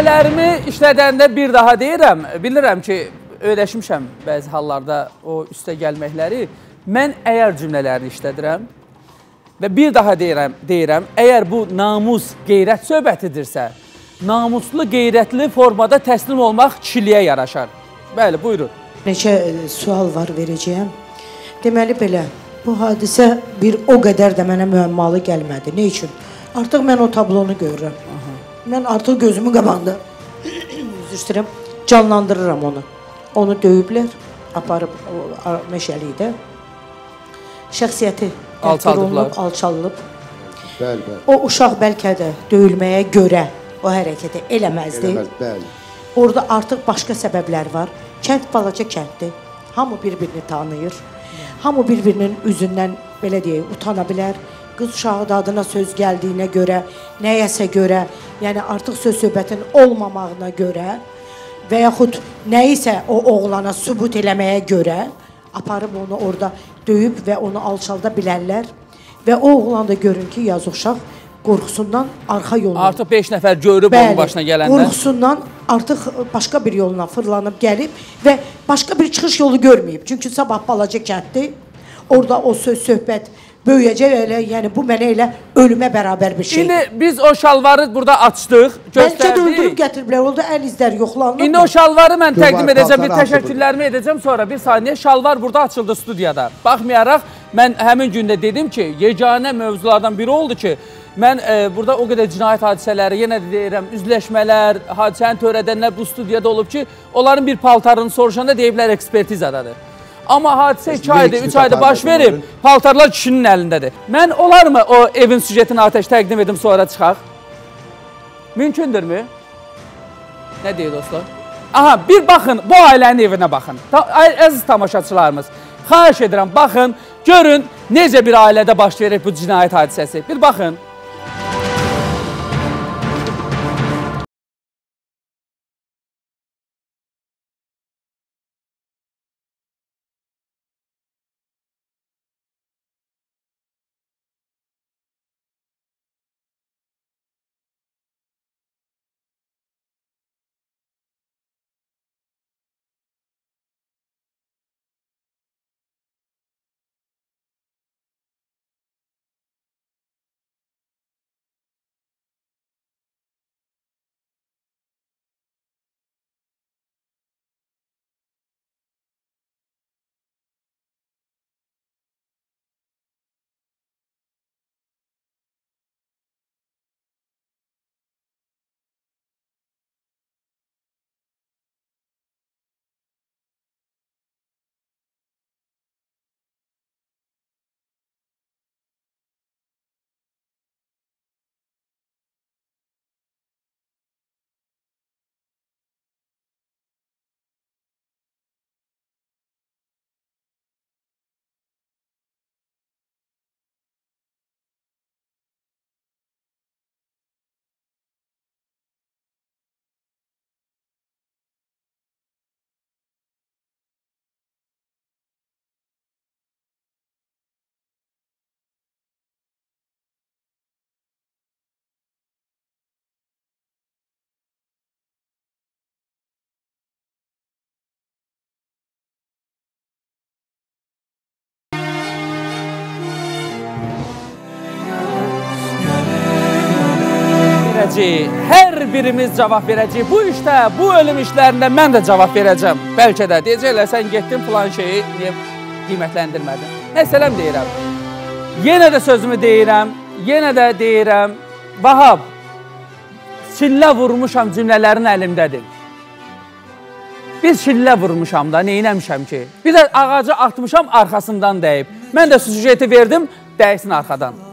cümlələrimi işlədəndə bir daha deyirəm. Bilirəm ki, öyrəşmişəm bəzi hallarda o üstə gəlməkləri. Mən əgər cümlələrini işlədirəm və bir daha deyirəm, deyirəm, əgər bu namus, qeyrət söhbətidirsə, namuslu, qeyrətli formada təslim olmaq kişiliyə yaraşar. Bəli, buyurun. Neçə e, sual var verəcəyəm. Deməli belə, bu hadisə bir o qədər də mənə müəmmalı gəlmədi. Nə üçün? Artıq mən o tablonu görürəm. Mən artıq gözümün qabağında üzr istəyirəm, canlandırıram onu. Onu döyüblər, aparıb o meşəlikdə. Şəxsiyyəti alçaldıblar, alçalılıb. Bəli, bəli. O uşaq bəlkə də döyülməyə görə o hərəkəti eləməzdi. Eləməz, bəli. Orada artıq başqa səbəblər var. Kənd balaca kənddir. Hamı bir-birini tanıyır. Hamı bir-birinin üzündən belə deyək, utana bilər. Qız uşağı da adına söz gəldiyinə görə, nəyəsə görə, yəni artıq söz söhbətin olmamağına görə və yaxud nəyisə o oğlana sübut eləməyə görə aparıb onu orada döyüb və onu alçalda bilərlər və o oğlan da görün ki, yaz uşaq qorxusundan arxa yoluna Artıq 5 nəfər görüb onun başına gələndə. Qorxusundan artıq başqa bir yolla fırlanıb gəlib və başqa bir çıxış yolu görməyib. Çünki sabah balaca kənddir. Orada o söz söhbət böyüyəcək elə, yəni bu mənə elə ölümə bərabər bir şeydir. İndi biz o şalvarı burada açdıq, Bəlkə də öldürüb göstərdik. gətiriblər. Orada əl izləri yoxlanıb. İndi o şalvarı mən Dur, təqdim edəcəm, bir təşəkkürlərimi edəcəm sonra. Bir saniyə, şalvar burada açıldı studiyada. Baxmayaraq, mən həmin gündə dedim ki, yeganə mövzulardan biri oldu ki, mən e, burada o qədər cinayət hadisələri, yenə də deyirəm, üzləşmələr, hadisəni törədənlər bu studiyada olub ki, onların bir paltarını soruşanda deyiblər ekspertizadadır. Amma hadisə 2 bir ayda, ikisi 3 ayda baş verib, paltarlar kişinin əlindədir. Mən olarmı o evin süjetini atəş təqdim edim sonra çıxaq? Mümkündürmü? Nə deyir dostlar? Aha, bir baxın, bu ailənin evinə baxın. Ta əziz tamaşaçılarımız, xahiş edirəm, baxın, görün necə bir ailədə baş verir bu cinayət hadisəsi. Bir baxın. Verəcəyik. Hər birimiz cavab verəcəyik. Bu işdə, bu ölüm işlərində mən də cavab verəcəm. Bəlkə də deyəcəklər sən getdin filan şeyi niyə qiymətləndirmədin? Məsələm deyirəm. Yenə də sözümü deyirəm, yenə də deyirəm. Vahab, çillə vurmuşam cümlələrin əlimdədir. Bir şillə vurmuşam da, neynəmişəm ki? Bir də ağacı atmışam, arxasından dəyib. Mən də süjeti verdim, dəysin arxadan.